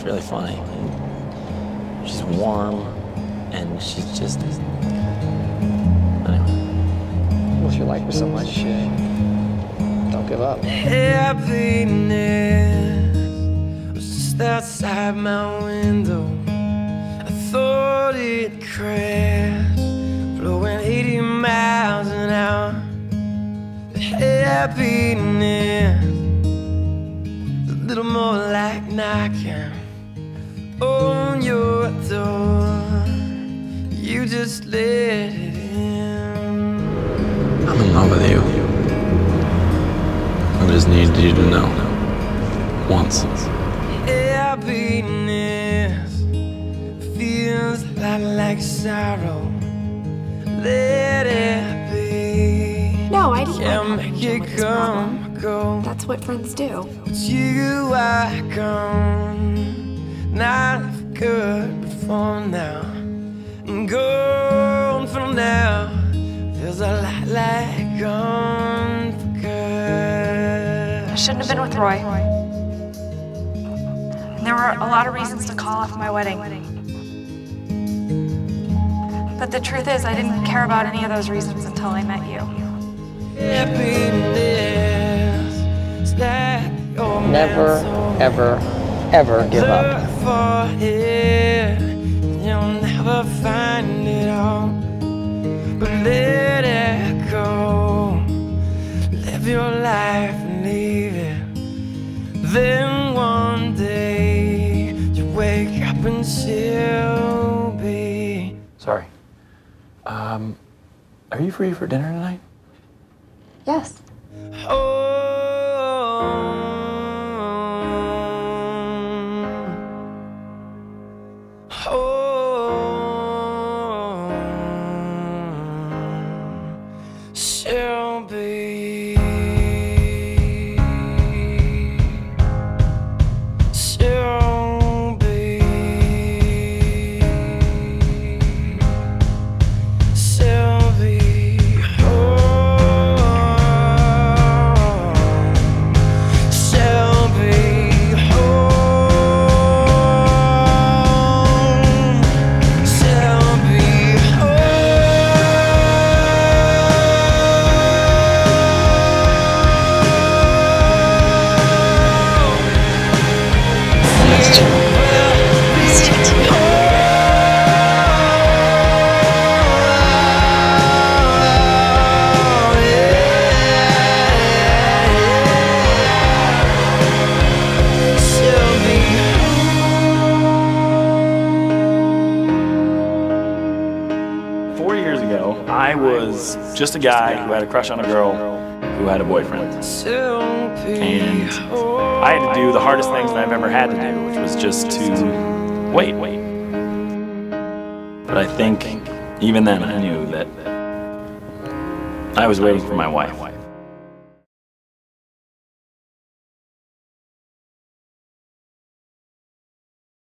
It's really funny. She's warm, and she's just. Anyway. Well, if you like her so much, uh, don't give up. Happiness was just outside my window. I thought it crashed, blowing 80 miles an hour. Happiness, a little more like knocking on your door. You just let it in. I'm in love with you. I just needed you to know. Once. Happiness feels a lot like sorrow. Let it be. No, I didn't Can't want to make it with this problem. come go. That's what friends do. But you are gone. Feels a lot like gone for good. I shouldn't have been with Roy. There were a lot of reasons to call off my wedding. But the truth is, I didn't care about any of those reasons until I met you. Happiness is like your Never, ever, ever give up. Wake up and she'll be. Sorry. Um, are you free for dinner tonight? Yes. Oh. She'll be. Four years ago, I was just a guy who had a crush on a girl who had a boyfriend. And I had to do the hardest things that I've ever had to do, which was just to wait, wait. But I think even then I knew that I was waiting for my wife.